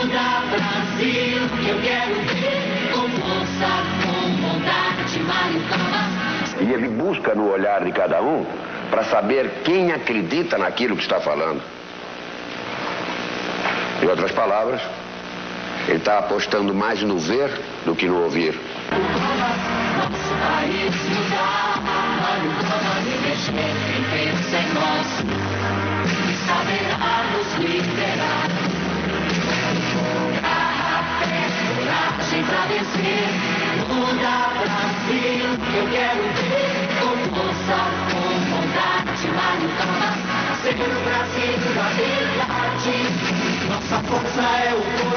Muda Brasil, eu quero ver com força, com vontade, Mário. E ele busca no olhar de cada um para saber quem acredita naquilo que está falando. Em outras palavras, ele está apostando mais no ver do que no ouvir. Nosso país mudar, Mário Covas pensa em nós, vencer, muda Brasil, eu quero ver com força, com vontade, Mário Covas, ser o Brasil da verdade. Nossa força é o coração.